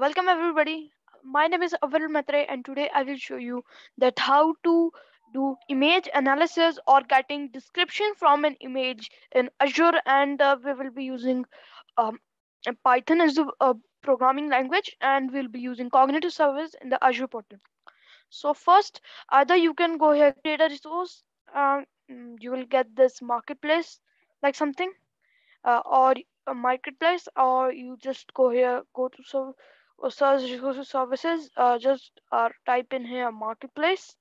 Welcome everybody. My name is Aviral Maitrey and today I will show you that how to do image analysis or getting description from an image in Azure and uh, we will be using um, Python as a, programming language and we'll be using cognitive service in the Azure portal. So first, either you can go here, create a resource, uh, you will get this marketplace like something uh, or a marketplace or you just go here go to so search resources services uh, just uh, type in here marketplace.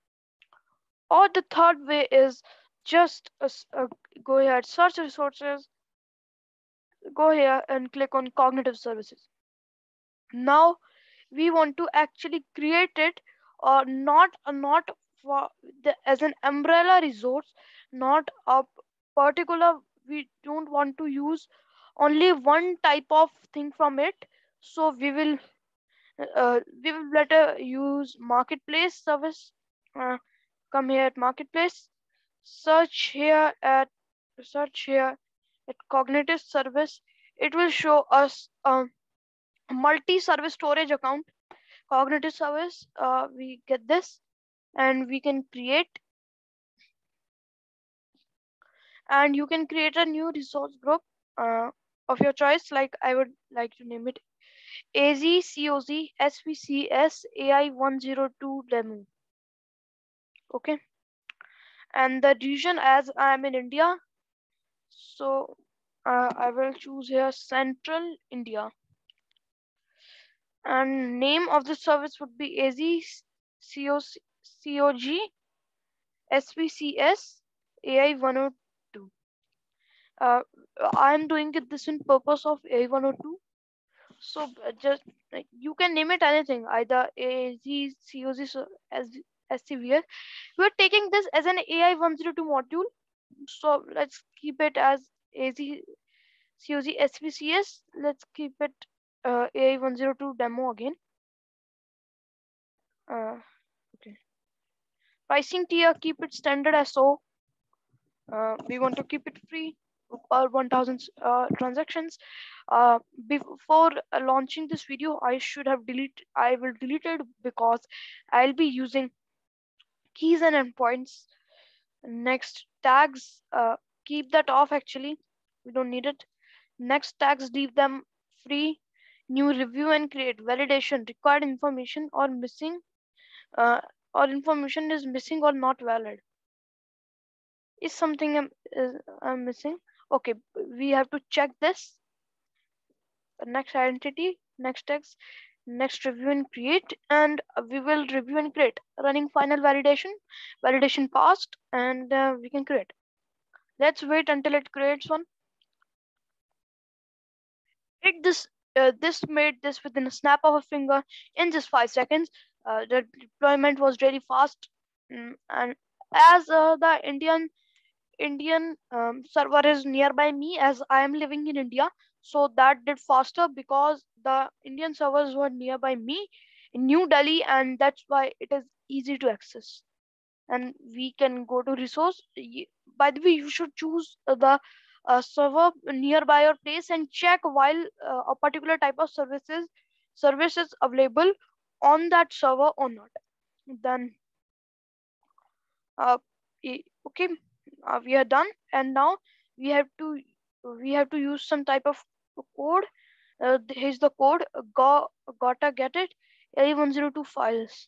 Or the third way is just uh, go here search resources. Go here and click on cognitive services. Now we want to actually create it or not not for the, as an umbrella resource not a particular we don't want to use only one type of thing from it. So we will uh, we will better use marketplace service uh, come here at marketplace search here at search here at cognitive service. It will show us multi-service storage account. Cognitive service uh, we get this and we can create. And you can create a new resource group uh, of your choice like i would like to name it azcoz svcs ai102 demo. Okay. And the region as i am in india. So uh, i will choose here central india. And name of the service would be azcog svcs ai102 uh, I'm doing it this in purpose of A102. So uh, just like you can name it anything, either AZ, COZ, SCVS. We're taking this as an AI102 module. So let's keep it as AZ, COZ, SVCS. Let's keep it uh, AI102 demo again. Uh, okay. Pricing tier, keep it standard as SO. Uh, we want to keep it free or 1000 uh, transactions. Uh, before launching this video i should have deleted i will delete it because i'll be using keys and endpoints. Next tags uh, keep that off actually. We don't need it. Next tags leave them free. New review and create validation. Required information or missing uh, or information is missing or not valid. Is something I'm, is, I'm missing okay we have to check this. Next identity next text next review and create and we will review and create. Running final validation validation passed and uh, we can create. Let's wait until it creates one. It this uh, this made this within a snap of a finger in just five seconds. Uh, the deployment was really fast. Mm, and as uh, the indian Indian um, server is nearby me as I am living in India. So that did faster because the Indian servers were nearby me in New Delhi and that's why it is easy to access. And we can go to resource. By the way, you should choose the uh, server nearby your place and check while uh, a particular type of services services available on that server or not. Then, uh, okay, uh, we are done. And now we have to we have to use some type of code. Uh, here's the code. Go gotta get it. A102 files.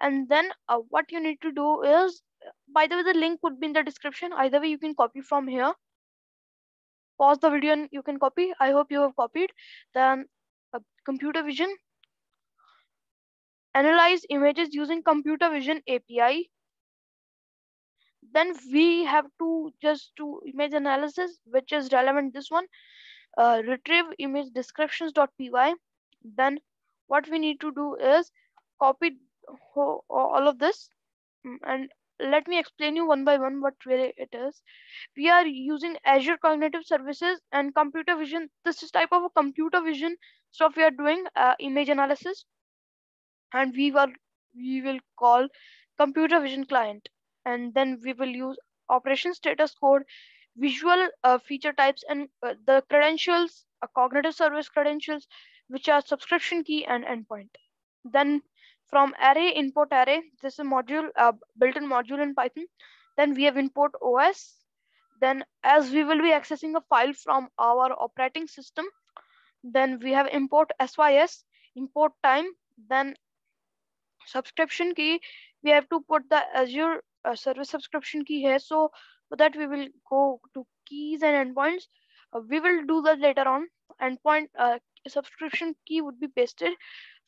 And then uh, what you need to do is by the way the link would be in the description. Either way you can copy from here. Pause the video and you can copy. I hope you have copied. Then uh, computer vision. Analyze images using computer vision api then we have to just do image analysis which is relevant. This one uh, retrieve image descriptions.py then what we need to do is copy all of this. Mm, and let me explain you one by one what really it is. We are using azure cognitive services and computer vision. This is type of a computer vision stuff we are doing uh, image analysis. And we will we will call computer vision client and then we will use operation status code, visual uh, feature types, and uh, the credentials, uh, cognitive service credentials. which are subscription key and endpoint. Then from array import array, this is a module, uh, built-in module in Python. Then we have import OS. Then as we will be accessing a file from our operating system, then we have import SYS, import time, then subscription key. We have to put the Azure uh, service subscription key here. So for that we will go to keys and endpoints. Uh, we will do that later on. Endpoint uh, subscription key would be pasted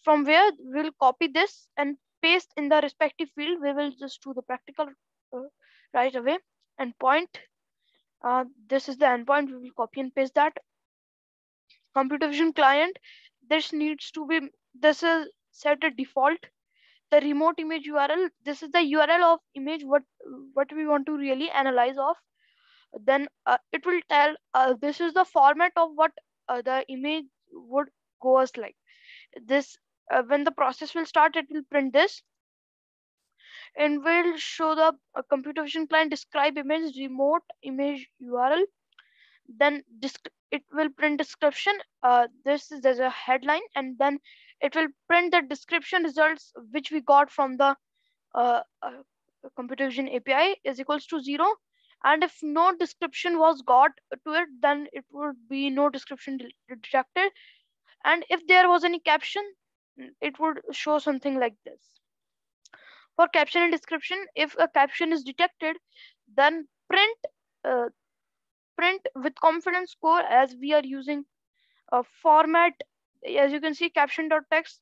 from where we'll copy this and paste in the respective field. We will just do the practical uh, right away. Endpoint. Uh, this is the endpoint. We will copy and paste that. Computer vision client. This needs to be, this is set a default. The remote image URL. This is the URL of image what what we want to really analyze of. Then uh, it will tell uh, this is the format of what uh, the image would go as like. This uh, when the process will start, it will print this and will show the uh, computer vision client describe image remote image URL. Then it will print description. Uh, this is there's a headline, and then it will print the description results which we got from the uh, uh, computer vision API is equals to zero. And if no description was got to it, then it would be no description detected. And if there was any caption, it would show something like this. For caption and description, if a caption is detected, then print uh, print with confidence score as we are using a format. As you can see, caption.text,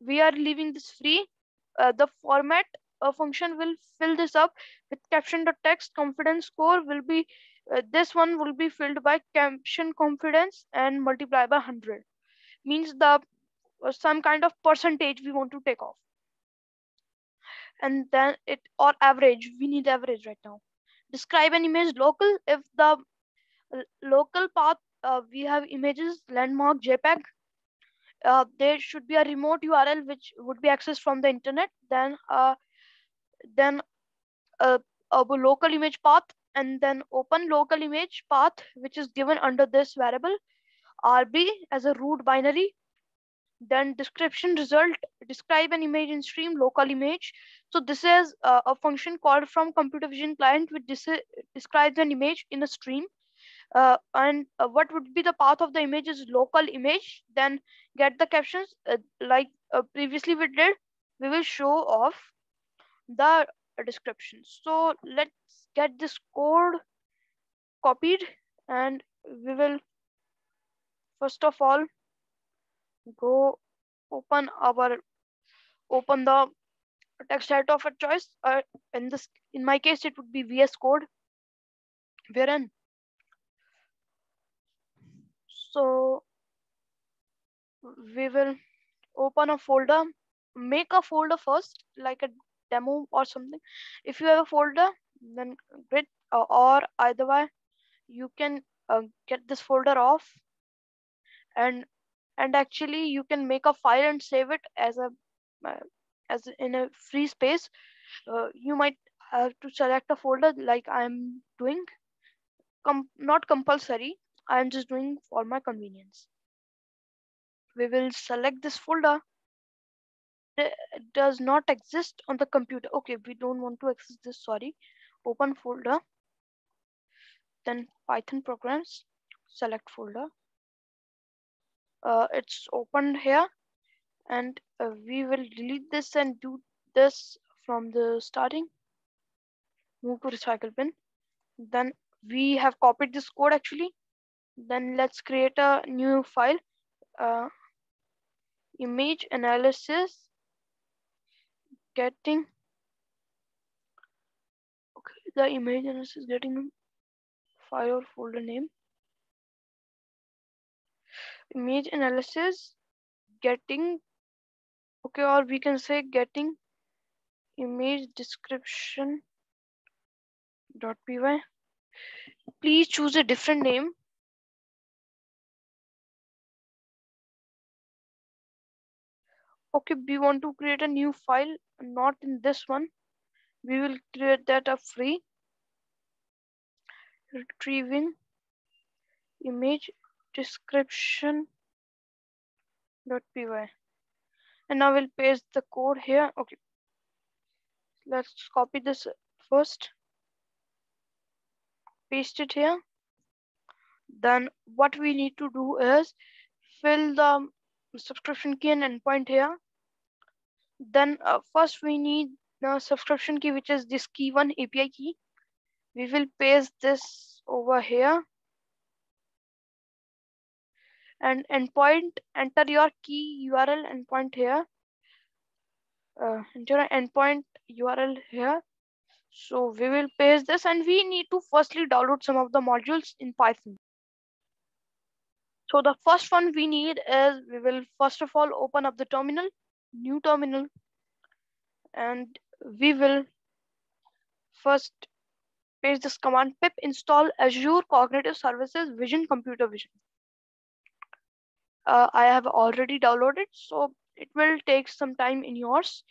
we are leaving this free. Uh, the format uh, function will fill this up with caption.text confidence score will be uh, this one will be filled by caption confidence and multiply by 100 means the or some kind of percentage we want to take off. And then it or average we need average right now. Describe an image local. If the local path uh, we have images landmark jpeg uh, there should be a remote url which would be accessed from the internet then uh, then a, uh, a local image path and then open local image path which is given under this variable rb as a root binary then description result describe an image in stream local image. So this is uh, a function called from computer vision client which describes an image in a stream uh, and uh, what would be the path of the image is local image then get the captions uh, like uh, previously we did we will show off the description. So let's get this code copied and we will first of all go open our open the text editor of a choice. Uh, in this in my case it would be vs code wherein so we will open a folder. Make a folder first like a demo or something. If you have a folder then great. Uh, or either way you can uh, get this folder off. And and actually you can make a file and save it as a uh, as in a free space. Uh, you might have to select a folder like i'm doing. Com not compulsory i'm just doing for my convenience. We will select this folder. It does not exist on the computer. Okay we don't want to access this sorry. Open folder. Then python programs. Select folder. Uh, it's opened here. And uh, we will delete this and do this from the starting. Move to recycle bin. Then we have copied this code actually then let's create a new file. Uh, image analysis. Getting. Okay the image analysis getting file or folder name. Image analysis. Getting. Okay or we can say getting. Image description. Dot py. Please choose a different name okay we want to create a new file not in this one. We will create that a free. Retrieving image description dot py. And now we'll paste the code here. Okay. Let's copy this first. Paste it here. Then what we need to do is fill the subscription key and endpoint here then uh, first we need the subscription key which is this key one api key. We will paste this over here. And endpoint enter your key url endpoint here. Uh, enter an endpoint url here. So we will paste this and we need to firstly download some of the modules in python. So the first one we need is we will first of all open up the terminal new terminal. And we will first paste this command pip install azure cognitive services vision computer vision. Uh, i have already downloaded so it will take some time in yours.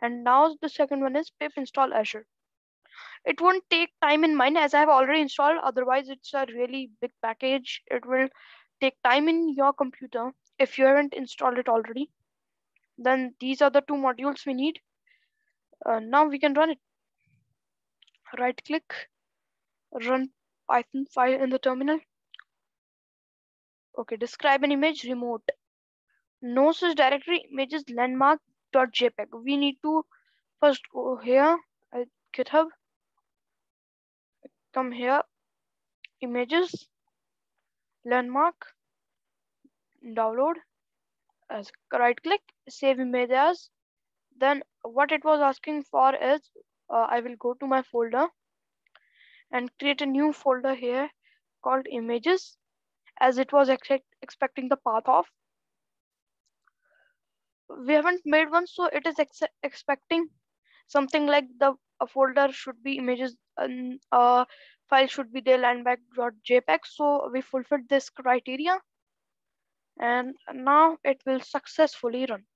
And now the second one is pip install azure. It won't take time in mine as i have already installed. Otherwise it's a really big package. It will take time in your computer if you haven't installed it already then these are the two modules we need. Uh, now we can run it. Right click run python file in the terminal. Okay describe an image remote. No such directory images landmark.jpg we need to first go here at github. Come here images landmark download as right click save image as then what it was asking for is uh, I will go to my folder and create a new folder here called images as it was ex expecting the path of. We haven't made one so it is ex expecting something like the a folder should be images and uh, file should be there landmark.jpg so we fulfilled this criteria and now it will successfully run.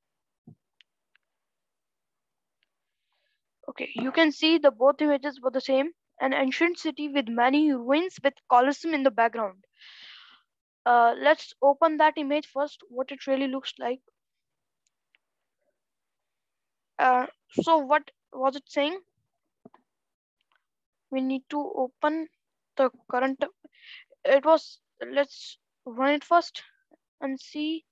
Okay, you can see the both images were the same. An ancient city with many ruins with Colosseum in the background. Uh, let's open that image first, what it really looks like. Uh, so what was it saying? We need to open the current, it was, let's run it first and see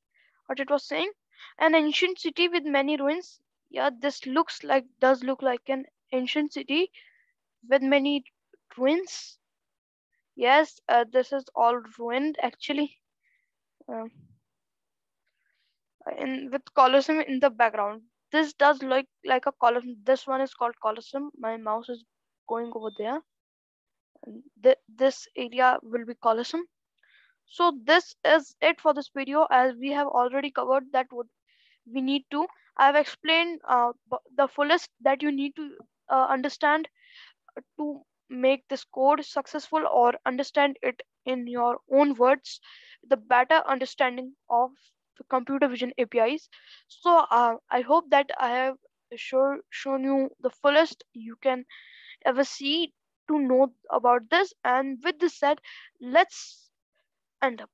what it was saying. An ancient city with many ruins. Yeah, this looks like, does look like an ancient city with many ruins. Yes, uh, this is all ruined actually. Um, in with Colosseum in the background. This does look like a Colosseum. This one is called Colosseum. My mouse is going over there. Th this area will be Colosseum so this is it for this video. As we have already covered that what we need to i have explained uh, the fullest that you need to uh, understand to make this code successful or understand it in your own words the better understanding of computer vision apis so uh, i hope that i have sure shown you the fullest you can ever see to know about this. And with this said let's end up